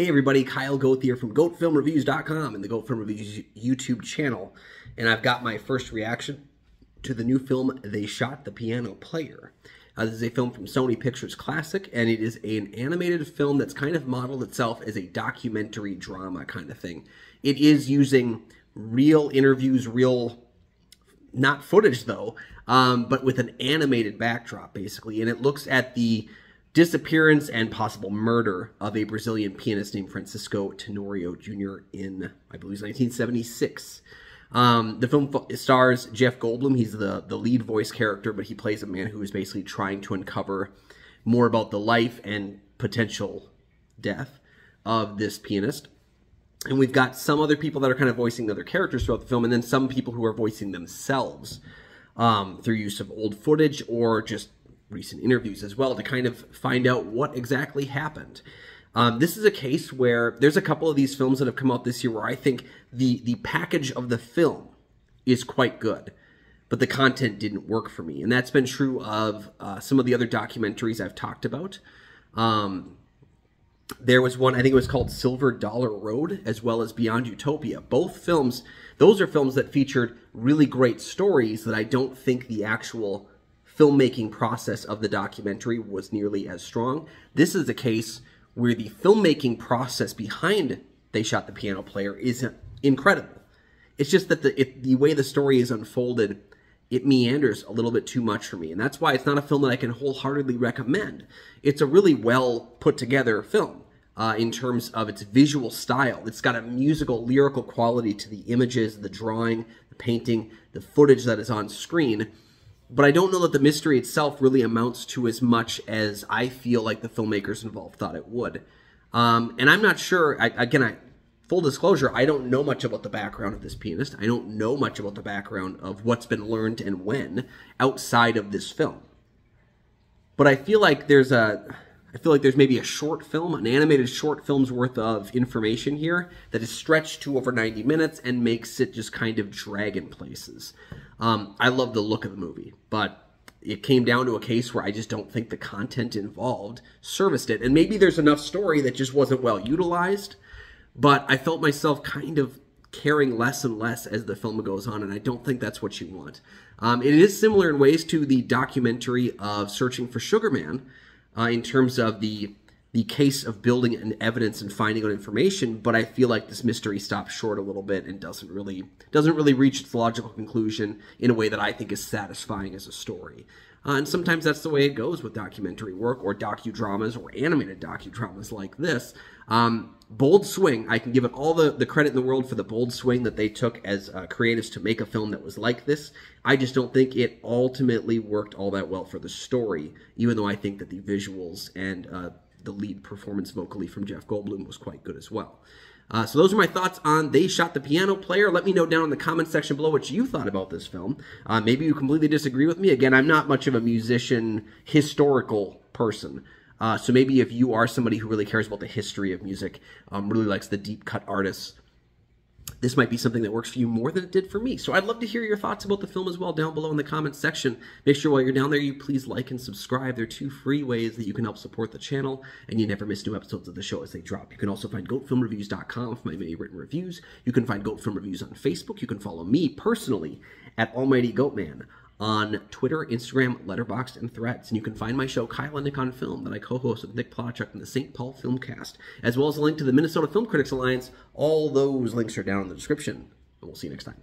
Hey everybody, Kyle Goth here from GoatFilmReviews.com and the Goat Film Reviews YouTube channel. And I've got my first reaction to the new film, They Shot the Piano Player. Uh, this is a film from Sony Pictures Classic, and it is an animated film that's kind of modeled itself as a documentary drama kind of thing. It is using real interviews, real, not footage though, um, but with an animated backdrop basically. And it looks at the disappearance and possible murder of a Brazilian pianist named Francisco Tenorio Jr. in, I believe, 1976. Um, the film stars Jeff Goldblum. He's the, the lead voice character, but he plays a man who is basically trying to uncover more about the life and potential death of this pianist. And we've got some other people that are kind of voicing other characters throughout the film, and then some people who are voicing themselves um, through use of old footage or just recent interviews as well to kind of find out what exactly happened. Um, this is a case where there's a couple of these films that have come out this year where I think the the package of the film is quite good, but the content didn't work for me, and that's been true of uh, some of the other documentaries I've talked about. Um, there was one I think it was called Silver Dollar Road, as well as Beyond Utopia. Both films, those are films that featured really great stories that I don't think the actual filmmaking process of the documentary was nearly as strong. This is a case where the filmmaking process behind They Shot the Piano Player is incredible. It's just that the, it, the way the story is unfolded, it meanders a little bit too much for me. And that's why it's not a film that I can wholeheartedly recommend. It's a really well put together film. Uh, in terms of its visual style. It's got a musical, lyrical quality to the images, the drawing, the painting, the footage that is on screen but I don't know that the mystery itself really amounts to as much as I feel like the filmmakers involved thought it would. Um, and I'm not sure. I, again, I, full disclosure, I don't know much about the background of this pianist. I don't know much about the background of what's been learned and when outside of this film. But I feel like there's a I feel like there's maybe a short film, an animated short film's worth of information here that is stretched to over 90 minutes and makes it just kind of drag in places. Um, I love the look of the movie, but it came down to a case where I just don't think the content involved serviced it. And maybe there's enough story that just wasn't well utilized, but I felt myself kind of caring less and less as the film goes on, and I don't think that's what you want. Um, it is similar in ways to the documentary of Searching for Sugar Man, uh, in terms of the the case of building an evidence and finding out information, but I feel like this mystery stops short a little bit and doesn't really doesn't really reach its logical conclusion in a way that I think is satisfying as a story. Uh, and sometimes that's the way it goes with documentary work or docudramas or animated docudramas like this. Um, bold swing, I can give it all the, the credit in the world for the bold swing that they took as uh, creatives to make a film that was like this. I just don't think it ultimately worked all that well for the story, even though I think that the visuals and uh, the lead performance vocally from Jeff Goldblum was quite good as well. Uh, so those are my thoughts on They Shot the Piano Player. Let me know down in the comment section below what you thought about this film. Uh, maybe you completely disagree with me. Again, I'm not much of a musician historical person. Uh, so maybe if you are somebody who really cares about the history of music, um, really likes the deep cut artists, this might be something that works for you more than it did for me. So I'd love to hear your thoughts about the film as well down below in the comments section. Make sure while you're down there, you please like and subscribe. There are two free ways that you can help support the channel, and you never miss new episodes of the show as they drop. You can also find GoatFilmReviews.com for my many written reviews. You can find Goat Film Reviews on Facebook. You can follow me personally at Almighty Goatman on Twitter, Instagram, Letterboxd, and Threads. And you can find my show, Kyle and Nick on Film, that I co-host with Nick Plachuk in the St. Paul Filmcast, as well as a link to the Minnesota Film Critics Alliance. All those links are down in the description, and we'll see you next time.